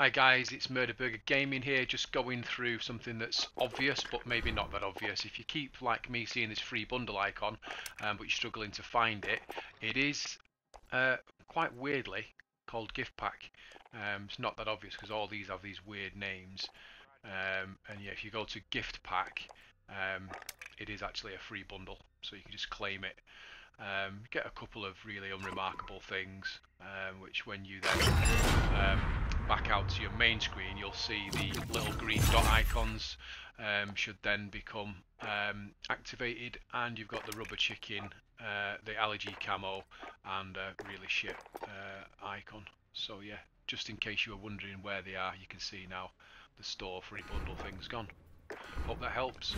Hi guys, it's Murderburger Gaming here, just going through something that's obvious, but maybe not that obvious. If you keep, like me, seeing this free bundle icon, um, but you're struggling to find it, it is uh, quite weirdly called Gift Pack. Um, it's not that obvious because all these have these weird names. Um, and yeah, if you go to Gift Pack, um, it is actually a free bundle, so you can just claim it. Um, get a couple of really unremarkable things, um, which when you then um, out to your main screen, you'll see the little green dot icons um, should then become um, activated, and you've got the rubber chicken, uh, the allergy camo, and a really shit uh, icon. So yeah, just in case you were wondering where they are, you can see now the store free bundle thing's gone. Hope that helps.